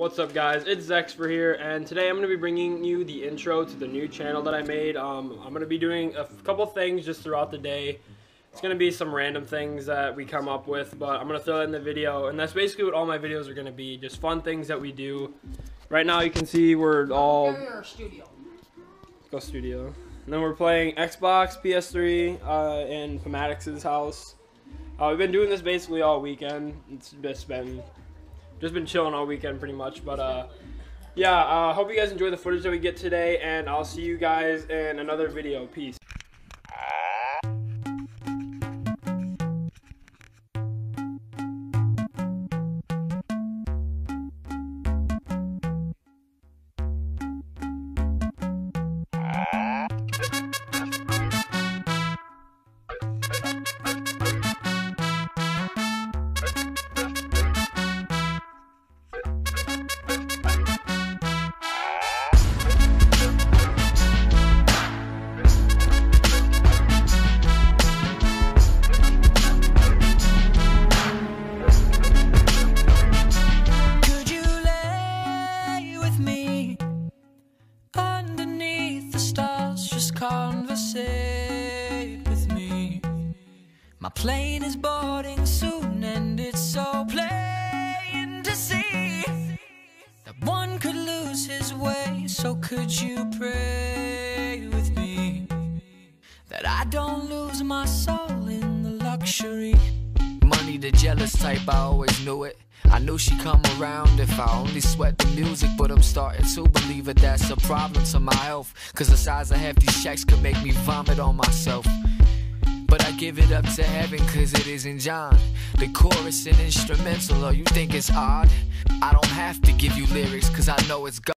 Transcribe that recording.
What's up guys, it's Zexphr here and today I'm going to be bringing you the intro to the new channel that I made. Um, I'm going to be doing a couple things just throughout the day. It's going to be some random things that we come up with, but I'm going to throw it in the video and that's basically what all my videos are going to be, just fun things that we do. Right now you can see we're all... studio. Go studio. And then we're playing Xbox, PS3, uh, in Pomatix's house. Uh, we've been doing this basically all weekend. It's just been just been chilling all weekend pretty much. But uh, yeah, uh, hope you guys enjoy the footage that we get today, and I'll see you guys in another video. Peace. My plane is boarding soon, and it's so plain to see that one could lose his way. So, could you pray with me that I don't lose my soul in the luxury? Money the jealous type, I always knew it. I knew she'd come around if I only sweat the music, but I'm starting to believe that that's a problem to my health. Cause the size of these checks could make me vomit on myself. But I give it up to heaven cause it isn't John. The chorus and instrumental, or you think it's odd? I don't have to give you lyrics cause I know it's God.